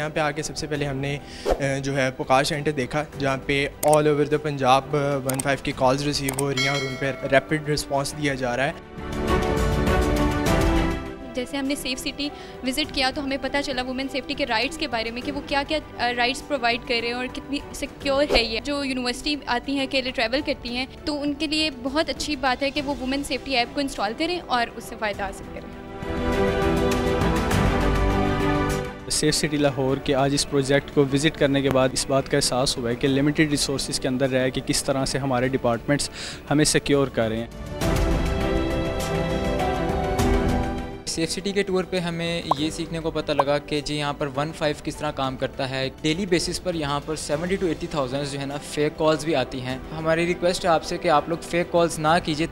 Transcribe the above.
यहाँ पे आके सबसे पहले हमने जो है पुकार सेंटर देखा, जहाँ पे all over the Punjab one five की कॉल्स रिसीव हो रही हैं और उन पर रैपिड रिस्पांस दिया जा रहा है। जैसे हमने सेफ़ सिटी विज़िट किया तो हमें पता चला वुमेन सेफ्टी के राइट्स के बारे में कि वो क्या क्या राइट्स प्रोवाइड कर रहे हैं और कितनी सिक्योर है ये। जो यूनिवर्सिटी आती हैं, अकेले ट्रैवल करती हैं तो उनके लिए बहुत अच्छी बात है कि वो वुमेन सेफ्टी ऐप को इंस्टॉल करें और उससे फ़ायदा हासिल करें। सेफ़ सिटी लाहौर के आज इस प्रोजेक्ट को विज़िट करने के बाद इस बात का एहसास हुआ है कि लिमिटेड रिसोर्स के अंदर रह कि किस तरह से हमारे डिपार्टमेंट्स हमें सिक्योर कर रहे हैं। सेफ़ सिटी के टूर पे हमें ये सीखने को पता लगा कि जी यहाँ पर वन फाइव किस तरह काम करता है। डेली बेसिस पर यहाँ पर सेवेंटी टू एट्टी थाउज़ेंड जो है ना फेक कॉल्स भी आती हैं। हमारी रिक्वेस्ट है आपसे कि आप लोग फेक कॉल्स ना कीजिए।